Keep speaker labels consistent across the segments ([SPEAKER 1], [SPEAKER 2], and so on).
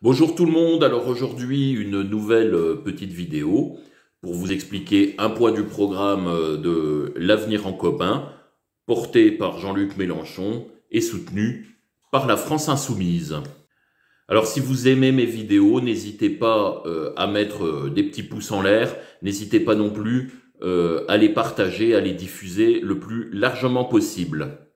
[SPEAKER 1] Bonjour tout le monde, alors aujourd'hui une nouvelle euh, petite vidéo pour vous expliquer un point du programme euh, de l'avenir en commun porté par Jean-Luc Mélenchon et soutenu par la France Insoumise. Alors si vous aimez mes vidéos, n'hésitez pas euh, à mettre des petits pouces en l'air, n'hésitez pas non plus à les partager, à les diffuser le plus largement possible.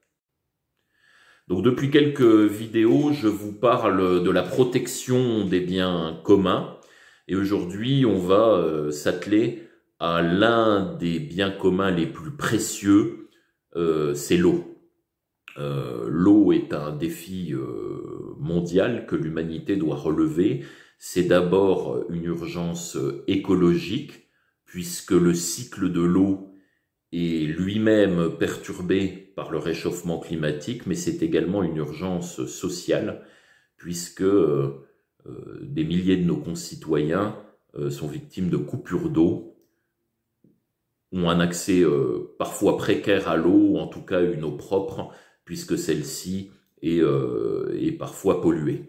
[SPEAKER 1] Donc depuis quelques vidéos, je vous parle de la protection des biens communs et aujourd'hui on va euh, s'atteler à l'un des biens communs les plus précieux, euh, c'est l'eau. Euh, l'eau est un défi mondial que l'humanité doit relever. C'est d'abord une urgence écologique puisque le cycle de l'eau est lui-même perturbé par le réchauffement climatique, mais c'est également une urgence sociale, puisque euh, euh, des milliers de nos concitoyens euh, sont victimes de coupures d'eau, ont un accès parfois précaire à l'eau, ou en tout cas une eau propre, puisque celle-ci est, est, parfois polluée.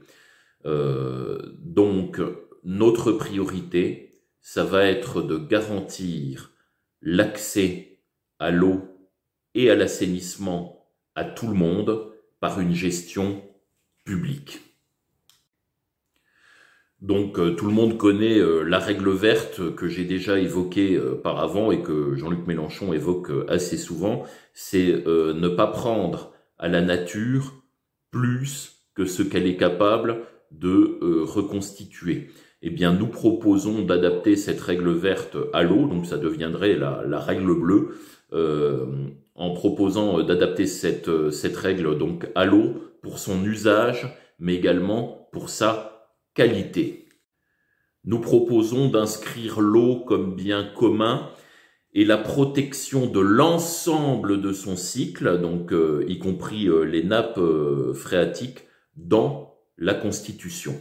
[SPEAKER 1] donc, notre priorité, ça va être de garantir l'accès à l'eau et à l'assainissement à tout le monde par une gestion publique. Donc euh, tout le monde connaît euh, la règle verte que j'ai déjà évoquée euh, par avant et que Jean-Luc Mélenchon évoque assez souvent, c'est ne pas prendre à la nature plus que ce qu'elle est capable de reconstituer. Eh bien, nous proposons d'adapter cette règle verte à l'eau, donc ça deviendrait la règle bleue, euh, en proposant euh, d'adapter cette, euh, cette règle donc à l'eau pour son usage, mais également pour sa qualité. Nous proposons d'inscrire l'eau comme bien commun et la protection de l'ensemble de son cycle, donc y compris les nappes phréatiques, dans la Constitution.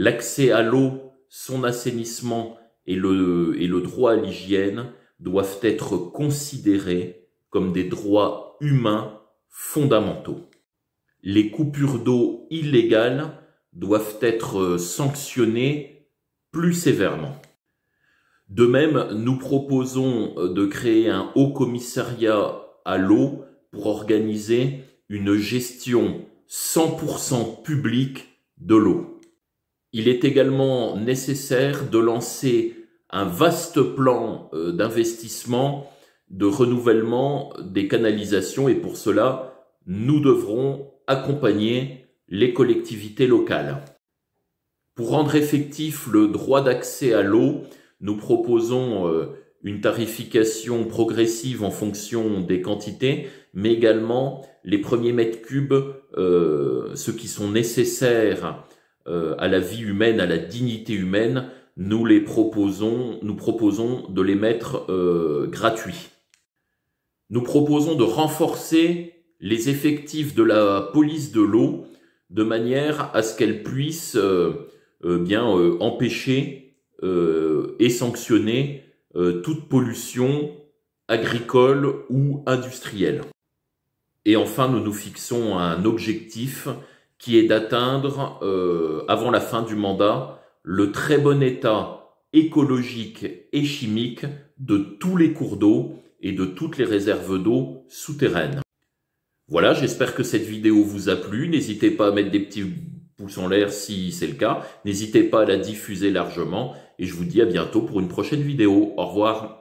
[SPEAKER 1] L'accès à l'eau, son assainissement et le, droit à l'hygiène doivent être considérés comme des droits humains fondamentaux. Les coupures d'eau illégales doivent être sanctionnées plus sévèrement. De même, nous proposons de créer un haut commissariat à l'eau pour organiser une gestion 100% publique de l'eau. Il est également nécessaire de lancer un vaste plan euh, d'investissement, de renouvellement des canalisations et pour cela, nous devrons accompagner les collectivités locales. Pour rendre effectif le droit d'accès à l'eau, nous proposons euh, une tarification progressive en fonction des quantités, mais également les premiers mètres cubes, euh, ceux qui sont nécessaires à la vie humaine, à la dignité humaine, nous les proposons, nous proposons de les mettre euh, gratuits. Nous proposons de renforcer les effectifs de la police de l'eau de manière à ce qu'elle puisse euh, euh, bien empêcher et sanctionner toute pollution agricole ou industrielle. Et enfin, nous nous fixons un objectif qui est d'atteindre, avant la fin du mandat, le très bon état écologique et chimique de tous les cours d'eau et de toutes les réserves d'eau souterraines. Voilà, j'espère que cette vidéo vous a plu. N'hésitez pas à mettre des petits pouces en l'air si c'est le cas. N'hésitez pas à la diffuser largement. Et je vous dis à bientôt pour une prochaine vidéo. Au revoir.